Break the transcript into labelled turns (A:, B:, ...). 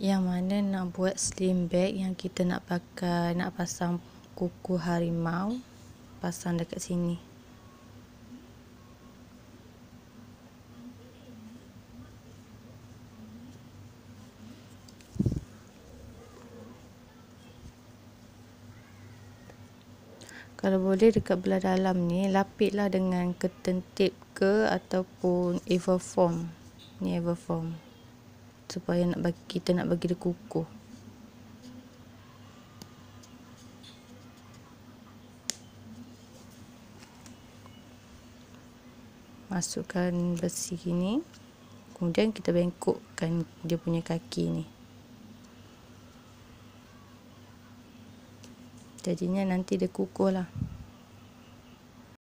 A: yang mana nak buat slim bag yang kita nak pakai nak pasang kuku harimau pasang dekat sini. Kalau boleh dekat belah dalam ni lapiklah dengan tape ke ataupun everfoam ni everfoam supaya nak bagi kita nak bagi dia kukuh. Masukkan besi ni kemudian kita bengkokkan dia punya kaki ni. Jadinya nanti dia kukuh lah